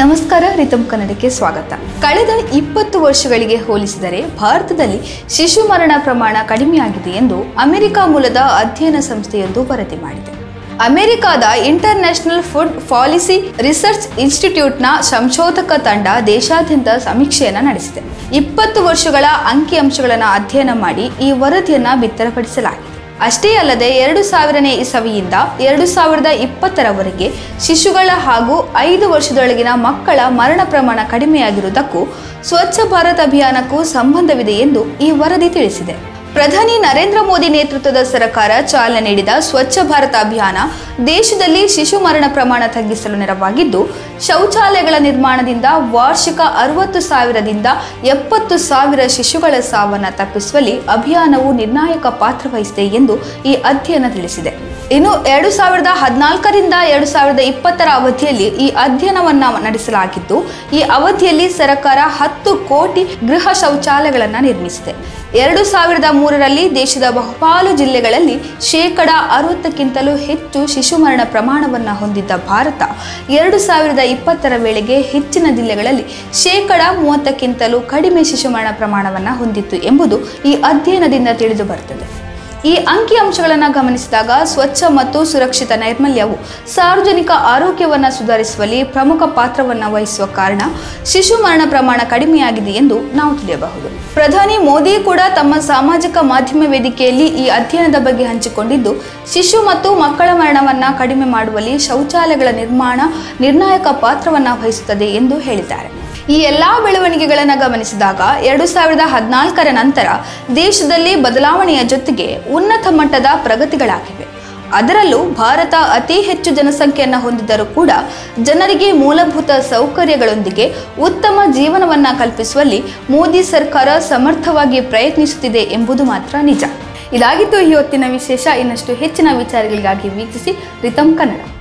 ನಮಸ್ಕಾರ ರಿತಮ್ ಕನ್ನಡಕ್ಕೆ ಸ್ವಾಗತ. ಕಳೆದ ಇಪ್ಪತ್ತು ವರ್ಷಗಳಿಗೆ ಹೋಲಿಸಿದರೆ ಭಾರತದಲ್ಲಿ ಶಿಶು ಮರಣ ಪ್ರಮಾಣ ಕಡಿಮೆಯಾಗಿದೆ ಎಂದು ಅಮೆರಿಕ ಮೂಲದ ಅಧ್ಯಯನ ಸಂಸ್ಥೆಯೊಂದು ವರದಿ ಮಾಡಿದೆ. ಅಮೆರಿಕದ ಇಂಟರ್ನ್ಯಾಷನಲ್ ಫುಡ್ ಪಾಲಿಸಿ ರಿಸರ್ಚ್ ಇನ್ಸ್ಟಿಟ್ಯೂಟ್ನ ಸಂಶೋಧಕ ತಂಡ ದೇಶಾದ್ಯಂತ ಸಮೀಕ್ಷೆಯನ್ನು ನಡೆಸಿದೆ. ಇಪ್ಪತ್ತು ವರ್ಷಗಳ ಅಂಕಿಅಂಶಗಳನ್ನು ಅಧ್ಯಯನ ಮಾಡಿ ಈ ವರದಿಯನ್ನು ಬಿತ್ತರಪಡಿಸಲಾಗಿದೆ. ಅಷ್ಟೇ ಅಲ್ಲದೆ ಎರಡು ಸಾವಿರನೇ ಇಸವಿಯಿಂದ ಎರಡು ಸಾವಿರದ ಇಪ್ಪತ್ತರವರೆಗೆ ಶಿಶುಗಳ ಹಾಗೂ ಐದು ವರ್ಷದೊಳಗಿನ ಮಕ್ಕಳ ಮರಣ ಪ್ರಮಾಣ ಕಡಿಮೆಯಾಗಿರುವುದಕ್ಕೂ ಸ್ವಚ್ಛ ಭಾರತ್ ಅಭಿಯಾನಕ್ಕೂ ಸಂಬಂಧವಿದೆ ಎಂದು ಈ ವರದಿ ತಿಳಿಸಿದೆ. ಪ್ರಧಾನಿ ನರೇಂದ್ರ ಮೋದಿ ನೇತೃತ್ವದ ಸರ್ಕಾರ ಚಾಲನೆ ನೀಡಿದ ಸ್ವಚ್ಛ ಭಾರತ ಅಭಿಯಾನ ದೇಶದಲ್ಲಿ ಶಿಶು ಮರಣ ಪ್ರಮಾಣ ತಗ್ಗಿಸಲು ನೆರವಾಗಿದ್ದು, ಶೌಚಾಲಯಗಳ ನಿರ್ಮಾಣದಿಂದ ವಾರ್ಷಿಕ ಅರವತ್ತು ಸಾವಿರದಿಂದ ಎಪ್ಪತ್ತು ಸಾವಿರ ಶಿಶುಗಳ ಸಾವನ್ನು ತಪ್ಪಿಸುವಲ್ಲಿ ಅಭಿಯಾನವು ನಿರ್ಣಾಯಕ ಪಾತ್ರ ವಹಿಸಿದೆ ಎಂದು ಈ ಅಧ್ಯಯನ ತಿಳಿಸಿದೆ. ಇನ್ನು ಎರಡು ಸಾವಿರದ ಹದಿನಾಲ್ಕರಿಂದ ಎರಡು ಸಾವಿರದ ಇಪ್ಪತ್ತರ ಅವಧಿಯಲ್ಲಿ ಈ ಅಧ್ಯಯನವನ್ನ ನಡೆಸಲಾಗಿದ್ದು, ಈ ಅವಧಿಯಲ್ಲಿ ಸರ್ಕಾರ ಹತ್ತು ಕೋಟಿ ಗೃಹ ಶೌಚಾಲಯಗಳನ್ನು ನಿರ್ಮಿಸಿದೆ. ಎರಡು ಸಾವಿರದ ಮೂರರಲ್ಲಿ ದೇಶದ ಬಹುಪಾಲು ಜಿಲ್ಲೆಗಳಲ್ಲಿ ಶೇಕಡ ಅರವತ್ತಕ್ಕಿಂತಲೂ ಹೆಚ್ಚು ಶಿಶು ಮರಣ ಪ್ರಮಾಣವನ್ನು ಹೊಂದಿದ್ದ ಭಾರತ, ಎರಡು ಸಾವಿರದ ಇಪ್ಪತ್ತರ ವೇಳೆಗೆ ಹೆಚ್ಚಿನ ಜಿಲ್ಲೆಗಳಲ್ಲಿ ಶೇಕಡ ಮೂವತ್ತಕ್ಕಿಂತಲೂ ಕಡಿಮೆ ಶಿಶು ಮರಣ ಪ್ರಮಾಣವನ್ನು ಹೊಂದಿತ್ತು ಎಂಬುದು ಈ ಅಧ್ಯಯನದಿಂದ ತಿಳಿದು ಬರುತ್ತದೆ ಈ ಅಂಕಿ ಅಂಶಗಳನ್ನು ಗಮನಿಸಿದಾಗ ಸ್ವಚ್ಛ ಮತ್ತು ಸುರಕ್ಷಿತ ನೈರ್ಮಲ್ಯವು ಸಾರ್ವಜನಿಕ ಆರೋಗ್ಯವನ್ನು ಸುಧಾರಿಸುವಲ್ಲಿ ಪ್ರಮುಖ ಪಾತ್ರವನ್ನು ವಹಿಸುವ ಕಾರಣ ಶಿಶು ಮರಣ ಪ್ರಮಾಣ ಕಡಿಮೆಯಾಗಿದೆ ಎಂದು ನಾವು ತಿಳಿಯಬಹುದು. ಪ್ರಧಾನಿ ಮೋದಿ ಕೂಡ ತಮ್ಮ ಸಾಮಾಜಿಕ ಮಾಧ್ಯಮ ವೇದಿಕೆಯಲ್ಲಿ ಈ ಅಧ್ಯಯನದ ಬಗ್ಗೆ ಹಂಚಿಕೊಂಡಿದ್ದು, ಶಿಶು ಮತ್ತು ಮಕ್ಕಳ ಮರಣವನ್ನು ಕಡಿಮೆ ಮಾಡುವಲ್ಲಿ ಶೌಚಾಲಯಗಳ ನಿರ್ಮಾಣ ನಿರ್ಣಾಯಕ ಪಾತ್ರವನ್ನು ವಹಿಸುತ್ತದೆ ಎಂದು ಹೇಳಿದ್ದಾರೆ. ಈ ಎಲ್ಲಾ ಬೆಳವಣಿಗೆಗಳನ್ನು ಗಮನಿಸಿದಾಗ ಎರಡು ಸಾವಿರದ ಹದಿನಾಲ್ಕರ ನಂತರ ದೇಶದಲ್ಲಿ ಬದಲಾವಣೆಯ ಜೊತೆಗೆ ಉನ್ನತ ಮಟ್ಟದ ಪ್ರಗತಿಗಳಾಗಿವೆ. ಅದರಲ್ಲೂ ಭಾರತ ಅತಿ ಹೆಚ್ಚು ಜನಸಂಖ್ಯೆಯನ್ನು ಹೊಂದಿದ್ದರೂ ಕೂಡ ಜನರಿಗೆ ಮೂಲಭೂತ ಸೌಕರ್ಯಗಳೊಂದಿಗೆ ಉತ್ತಮ ಜೀವನವನ್ನು ಕಲ್ಪಿಸುವಲ್ಲಿ ಮೋದಿ ಸರ್ಕಾರ ಸಮರ್ಥವಾಗಿ ಪ್ರಯತ್ನಿಸುತ್ತಿದೆ ಎಂಬುದು ಮಾತ್ರ ನಿಜ. ಇದಾಗಿತ್ತು ಈ ಹೊತ್ತಿನ ವಿಶೇಷ. ಇನ್ನಷ್ಟು ಹೆಚ್ಚಿನ ವಿಚಾರಗಳಿಗಾಗಿ ವೀಕ್ಷಿಸಿ ರಿತಂ ಕನ್ನಡ.